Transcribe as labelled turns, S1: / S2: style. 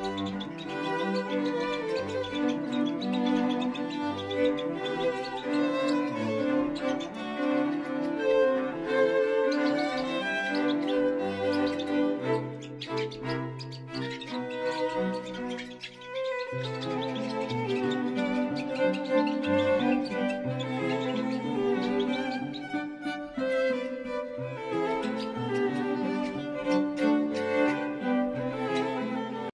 S1: Música